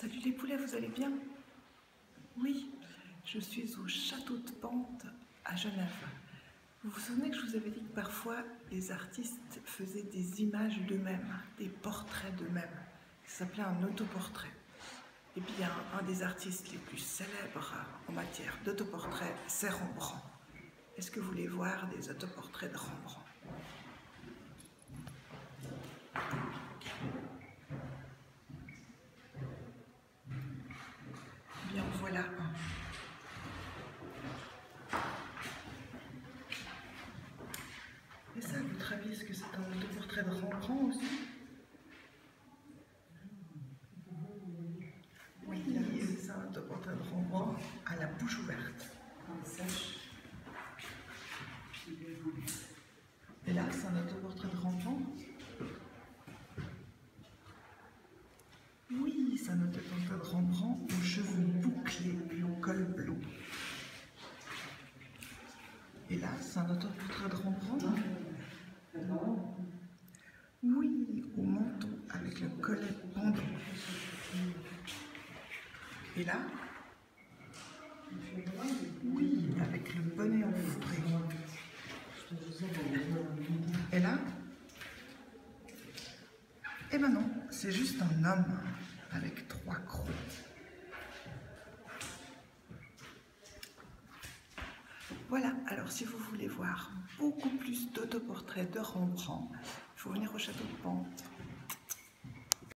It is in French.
Salut les poulets, vous allez bien? Oui, je suis au château de Pente à Genève. Vous vous souvenez que je vous avais dit que parfois les artistes faisaient des images d'eux-mêmes, des portraits d'eux-mêmes. Ça s'appelait un autoportrait. Eh bien, un des artistes les plus célèbres en matière d'autoportrait, c'est Rembrandt. Est-ce que vous voulez voir des autoportraits de Rembrandt Bien, voilà un. Et ça, vous votre avis, est-ce que c'est un autoportrait de Rembrandt aussi Oui, c'est un autoportrait de Rembrandt à la bouche ouverte. Et là, c'est un autoportrait de Rembrandt Oui, c'est un autoportrait de Rembrandt aux Et là, c'est un autoportrait de Rembrandt Oui, au menton avec le collet pendant. Et là Oui, avec le bonnet enfourré. Et là Eh ben non, c'est juste un homme avec trois crocs. Voilà, alors si vous voulez voir beaucoup plus d'autoportraits de Rembrandt, il faut venir au château de Pente.